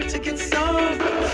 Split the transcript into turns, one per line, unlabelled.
like to get some.